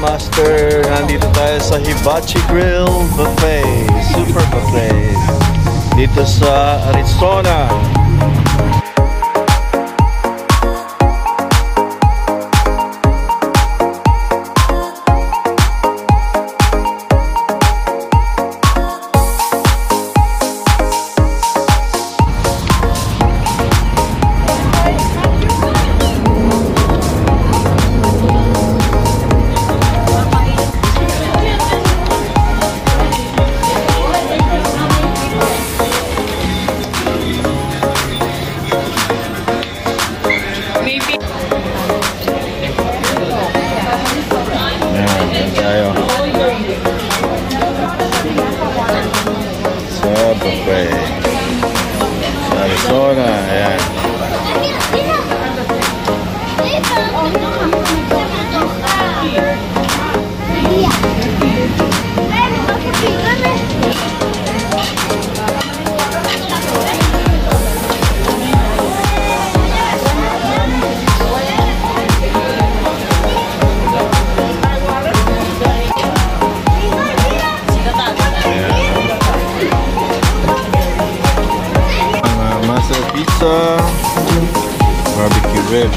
Master. Nandito tayo sa Hibachi Grill Buffet. Super Buffet. Dito sa Arizona.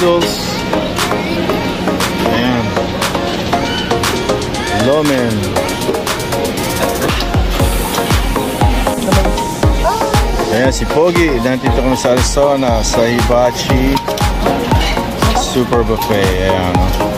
noodles, ayan, lomen, ayan si Pogi, nandito kami sa Arizona, sa Hibachi Super Buffet, ayan? Ayan.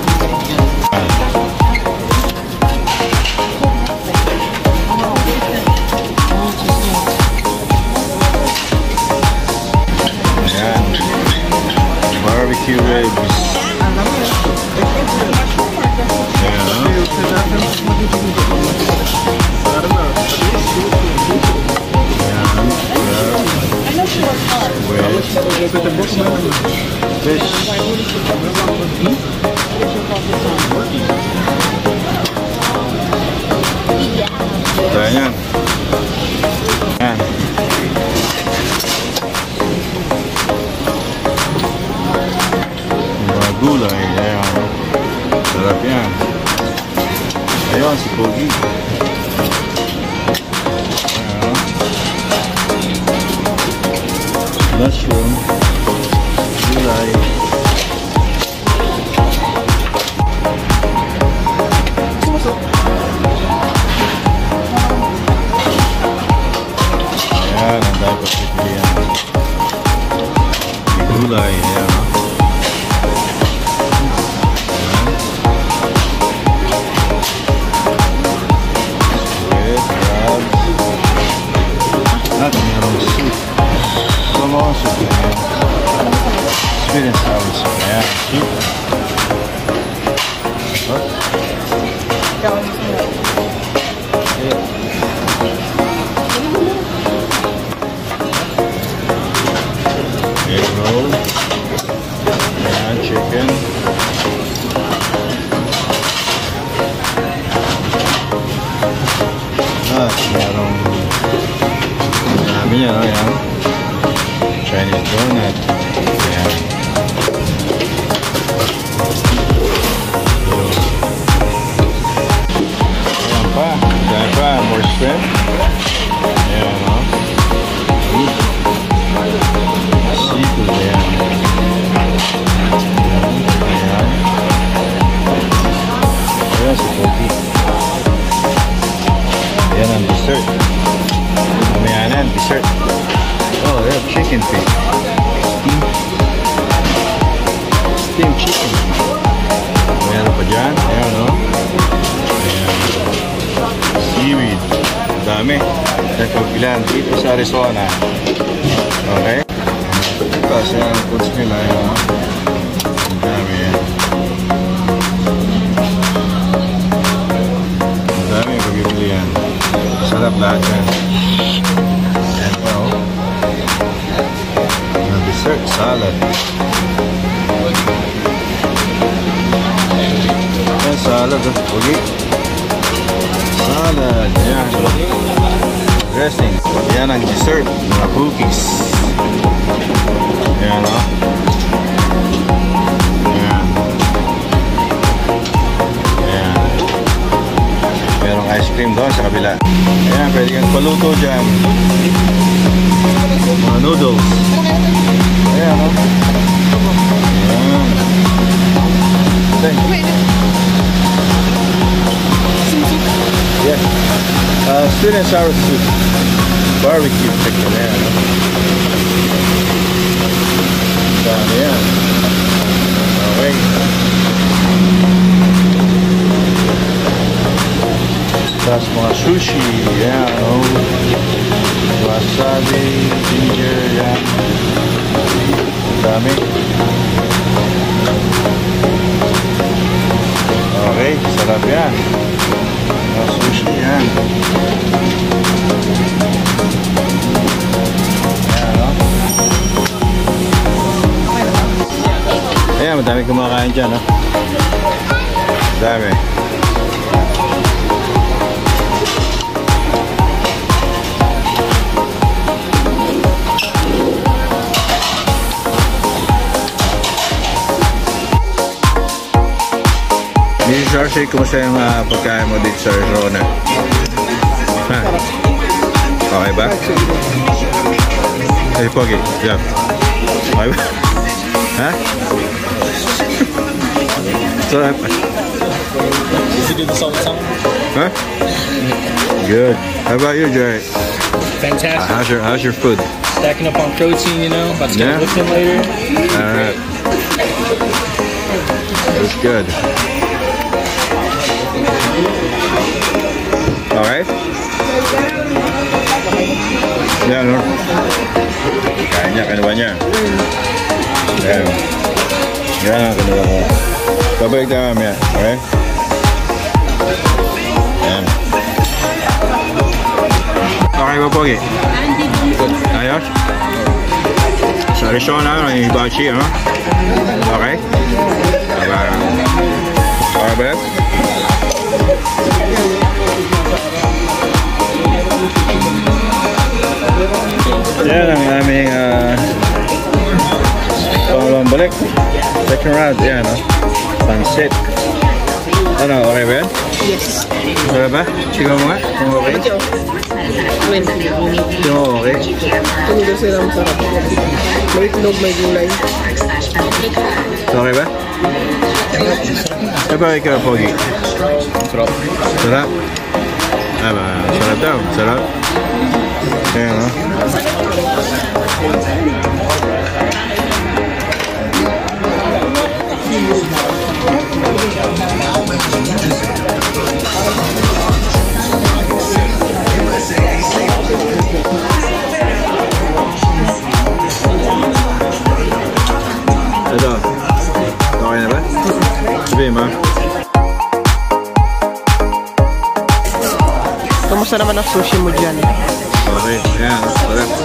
Ayan yan. Ayan. Mga gulay, ayan. Sarap yan. Ayun, si Pogi. Mushroom. Gulay. diferenciá-los. É tipo. Então, Egg roll and chicken. Ah, yeah, I don't. Yeah, I mean, yeah, yeah. fry, more shrimp. Yeah, yeah. Is? Yeah, dessert. I mean, dessert. Oh, they have chicken feet. Chicken. Meron pa dyan? Ayan, no? Dami. Nagpagbilan dito sa Arizona. Okay? Tapos yan, foods nila yun. Ang dami yan. Ang dami yung pagibili yan. Sarap lahat yan. Yan pa oh. Na dessert salad. Yan salad oh. Ugi. Salad. Yan. Dressing. Yan ang dessert. Mga cookies. Yan o. Yan. Yan. Merong ice cream doon sa kabila. Ayan, pwede kang paluto dyan. Mga noodles. Ayan o. Ayan. Thank you. Students are soup. Barbecue chicken, yeah. Down here. Alright. That's my sushi, yeah. Oh. Wasabi, ginger, yeah. Dami. Alright, ça va bien. Madami kumakain dyan, no? Dami. Mrs. Darcy, kumusta yung uh, pagkain mo dito sa Arizona? Ha? Okay ba? Hey, Pogi. Yeah. Okay ba? Ha? Sarap. Did you do the song song? Huh? Good. How about you, Jerry? Fantastic. How's your How's your food? Stacking up on protein, you know. About to Yeah. get lifting later. All right. That's good. All right. Yeah, no. Niya, kinuha niya. Yan. Yan ang kinuha ko. Babalik tayo mamaya. Okay? Yan. Okay ba, Pogi? Ayos? Sa Arizona, yung hibachi, ano? Okay? Aba, okay ba? Yan ang aming uh, pangalawang balik. Second round, yan, no? Sunset. Ano, okay ba yan? Yes. Okay ba? Sigaw mo nga, kung okay. Sigaw mo okay. Ito kasi lang sarap. May itlog, may gulay. Okay ba? Eh ba ikaw, Pogi? Sarap. Sarap? Ah, ba, sarap daw. Sarap. Kaya, no? Kamusta naman ang sushi mo dyan? Okay. Sarap.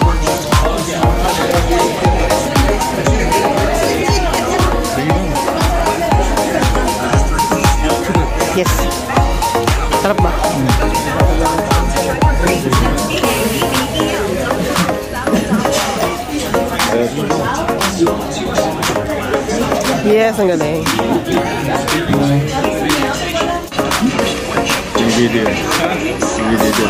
Yes, ang galing. Video. Video.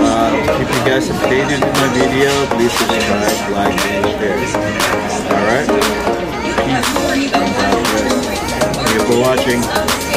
Uh, if you guys updated with my video, please subscribe, like, and share. Alright? Thank you for watching.